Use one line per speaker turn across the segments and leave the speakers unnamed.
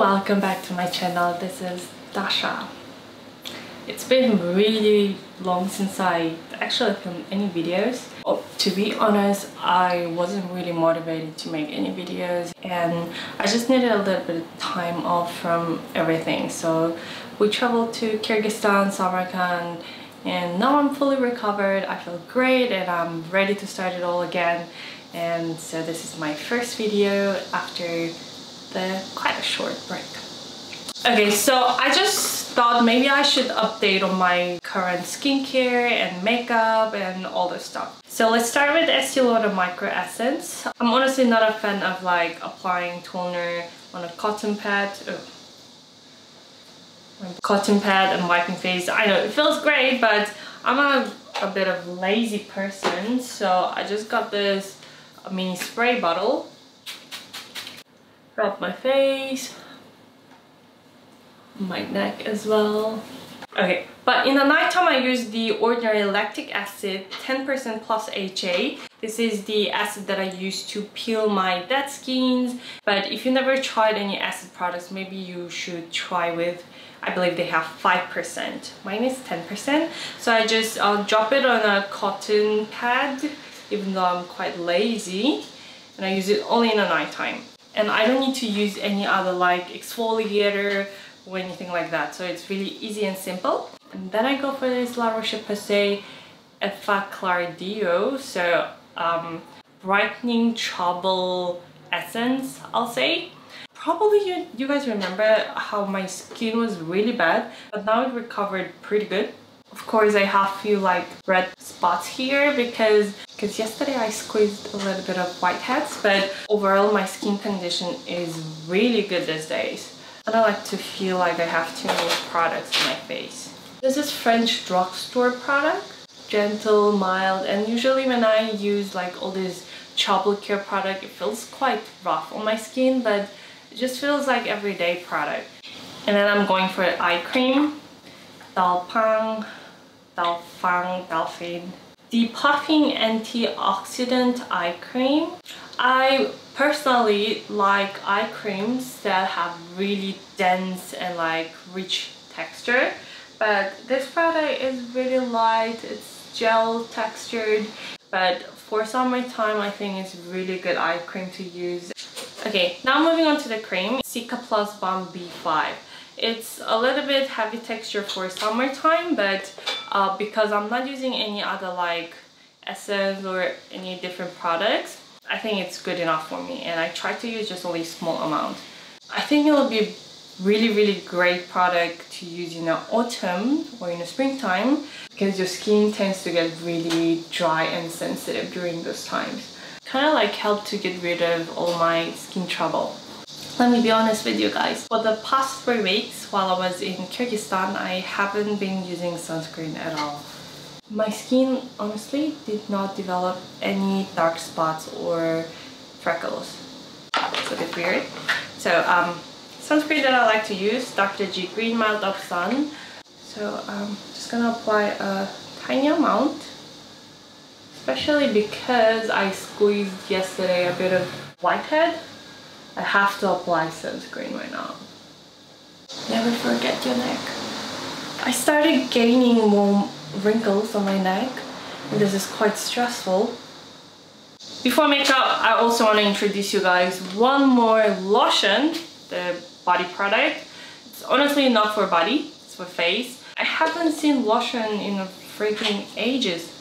welcome back to my channel. This is Dasha. It's been really long since I actually filmed any videos. Oh, to be honest, I wasn't really motivated to make any videos and I just needed a little bit of time off from everything. So we traveled to Kyrgyzstan, Samarkand and now I'm fully recovered. I feel great and I'm ready to start it all again. And so this is my first video after the quite a short break. Okay, so I just thought maybe I should update on my current skincare and makeup and all this stuff. So let's start with Estee Lauder Micro Essence. I'm honestly not a fan of like applying toner on a cotton pad. Cotton pad and wiping face. I know it feels great, but I'm a, a bit of lazy person. So I just got this mini spray bottle rub my face, my neck as well. Okay, but in the nighttime I use the ordinary lactic acid 10% plus HA. This is the acid that I use to peel my dead skins. But if you never tried any acid products, maybe you should try with, I believe they have 5%. Mine is 10%. So I just I'll drop it on a cotton pad, even though I'm quite lazy. And I use it only in the nighttime and I don't need to use any other like exfoliator or anything like that. So it's really easy and simple. And then I go for this La Roche-Posay Effaclar Duo so um, brightening trouble essence I'll say. Probably you, you guys remember how my skin was really bad but now it recovered pretty good. Of course I have few like red spots here because because yesterday I squeezed a little bit of whiteheads but overall my skin condition is really good these days. I don't like to feel like I have too many products in my face. This is French drugstore product. Gentle, mild and usually when I use like all these trouble care product it feels quite rough on my skin but it just feels like everyday product. And then I'm going for eye cream. Dalpang Dalfang Dalfin Depuffing Antioxidant Eye Cream. I personally like eye creams that have really dense and like rich texture but this product is really light, it's gel textured but for summertime I think it's really good eye cream to use. Okay, now moving on to the cream, Cicaplast Balm B5. It's a little bit heavy texture for summertime, but uh, because I'm not using any other like essence or any different products, I think it's good enough for me. And I try to use just only small amount. I think it'll be really, really great product to use in the autumn or in the springtime because your skin tends to get really dry and sensitive during those times. Kind of like help to get rid of all my skin trouble. Let me be honest with you guys. For the past three weeks while I was in Kyrgyzstan, I haven't been using sunscreen at all. My skin honestly did not develop any dark spots or freckles. It's a bit weird. So um, sunscreen that I like to use, Dr. G Green Mild Up Sun. So I'm um, just gonna apply a tiny amount especially because I squeezed yesterday a bit of whitehead I have to apply sunscreen right now. Never forget your neck. I started gaining more wrinkles on my neck and this is quite stressful. Before makeup, I also want to introduce you guys one more lotion, the body product. It's honestly not for body, it's for face. I haven't seen lotion in freaking ages.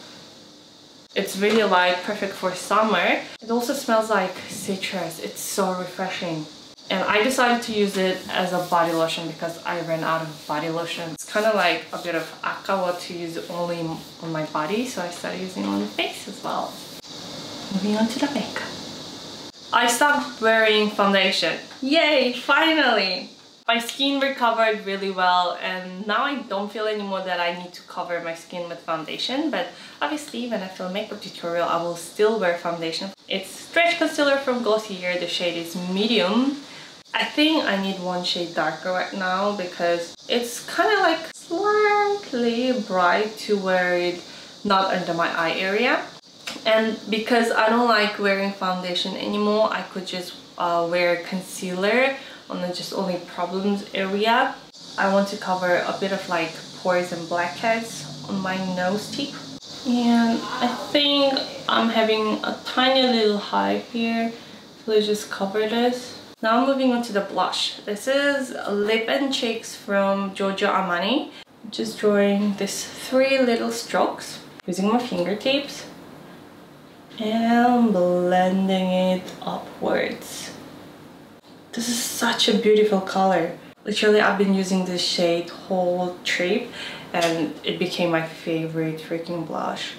It's really light, perfect for summer. It also smells like citrus. It's so refreshing. And I decided to use it as a body lotion because I ran out of body lotion. It's kind of like a bit of akawa to use only on my body, so I started using it on the face as well. Moving on to the makeup. I stopped wearing foundation. Yay, finally! My skin recovered really well and now I don't feel anymore that I need to cover my skin with foundation but obviously when I film makeup tutorial I will still wear foundation. It's Stretch Concealer from Glossier, the shade is medium. I think I need one shade darker right now because it's kind of like slightly bright to wear it not under my eye area and because I don't like wearing foundation anymore I could just uh, wear concealer on the just only problems area. I want to cover a bit of like pores and blackheads on my nose tip. And I think I'm having a tiny little hive here. So let's just cover this. Now I'm moving on to the blush. This is Lip and Cheeks from Giorgio Armani. Just drawing these three little strokes using my fingertips and blending it upwards. This is such a beautiful color. Literally, I've been using this shade whole trip and it became my favorite freaking blush.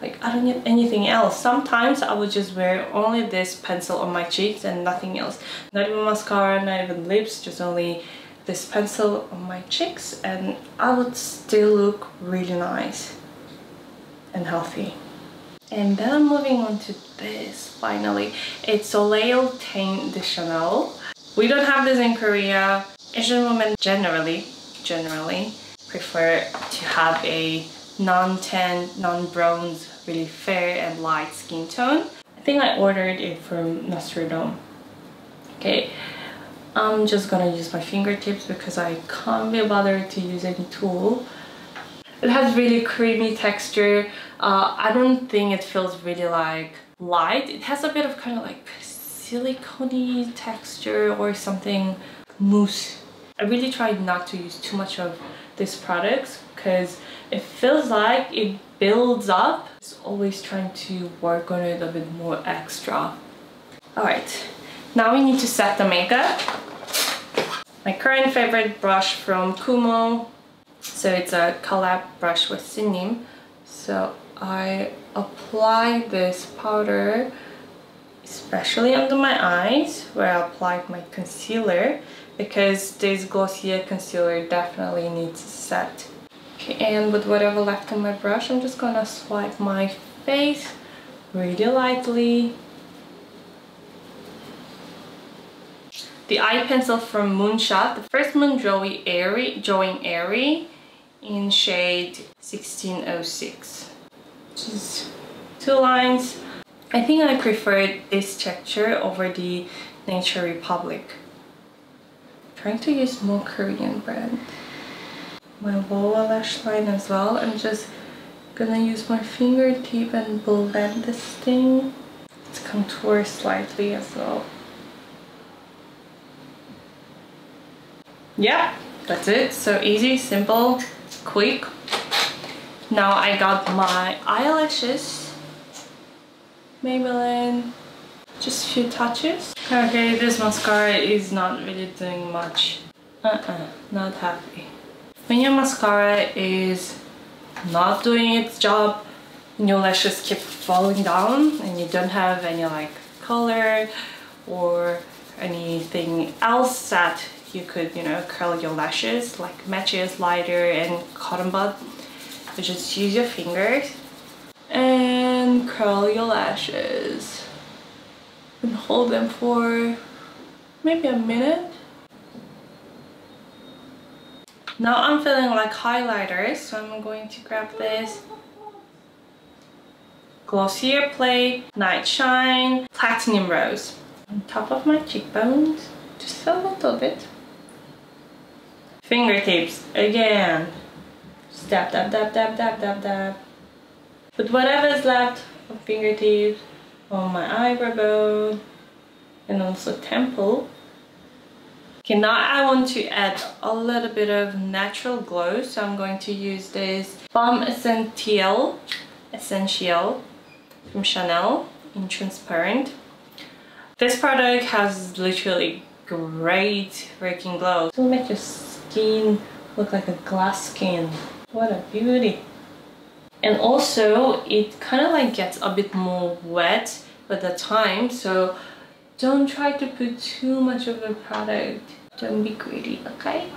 Like, I don't need anything else. Sometimes I would just wear only this pencil on my cheeks and nothing else. Not even mascara, not even lips, just only this pencil on my cheeks and I would still look really nice and healthy. And then moving on to this finally. It's Soleil Tan de Chanel. We don't have this in Korea. Asian women generally, generally prefer to have a non-tan, non-bronze, really fair and light skin tone. I think I ordered it from Nostradome. Okay, I'm just gonna use my fingertips because I can't be bothered to use any tool. It has really creamy texture. Uh, I don't think it feels really like light. It has a bit of kind of like silicone texture or something mousse. I really tried not to use too much of this product because it feels like it builds up. It's always trying to work on it a bit more extra. Alright, now we need to set the makeup. My current favorite brush from Kumo. So it's a collab brush with Sinim. So I apply this powder especially under my eyes where I applied my concealer because this Glossier concealer definitely needs a set. Okay, and with whatever left on my brush, I'm just gonna swipe my face really lightly. The eye pencil from Moonshot, the first Moon Joey Airy, Drawing Airy in shade 1606. Just two lines. I think I prefer this texture over the Nature Republic trying to use more Korean brand. My lower lash line as well. I'm just gonna use my fingertip and blend this thing. Let's contour slightly as well. Yeah, that's it. So easy, simple, quick. Now I got my eyelashes. Maybelline just a few touches. Okay, this mascara is not really doing much. Uh-uh, not happy. When your mascara is not doing its job, and your lashes keep falling down and you don't have any like color or anything else that you could, you know, curl your lashes like matches, lighter and cotton bud. You just use your fingers and curl your lashes and hold them for maybe a minute. Now I'm feeling like highlighters, so I'm going to grab this Glossier Play Niteshine Platinum Rose on top of my cheekbones, just a little bit. Fingertips again. Dab, dab, dab, dab, dab, dab, dab. But whatever is left of fingertips, on my eyebrow bone and also temple. Okay, now I want to add a little bit of natural glow, so I'm going to use this Balm Essentiel, Essential from Chanel in transparent. This product has literally great freaking glow. It will make your skin look like a glass skin. What a beauty and also it kind of like gets a bit more wet with the time so don't try to put too much of the product. Don't be greedy okay?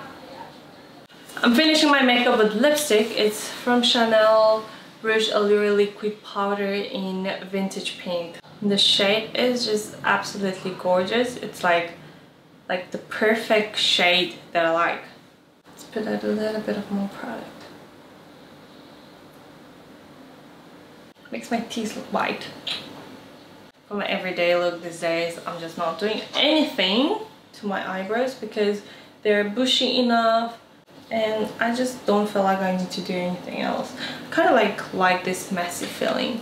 I'm finishing my makeup with lipstick. It's from Chanel Rouge Allure Liquid Powder in Vintage Pink. The shade is just absolutely gorgeous. It's like like the perfect shade that I like. Let's put a little bit of more product makes my teeth look white. For my everyday look these days, I'm just not doing anything to my eyebrows because they're bushy enough and I just don't feel like I need to do anything else. kind of like like this messy feeling.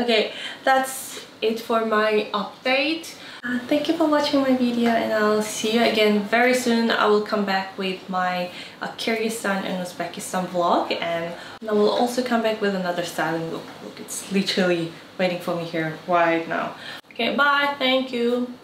Okay, that's it for my update. Uh, thank you for watching my video and I'll see you again very soon. I will come back with my uh, Kyrgyzstan and Uzbekistan vlog and I will also come back with another styling look. Look, it's literally waiting for me here right now. Okay, bye. Thank you.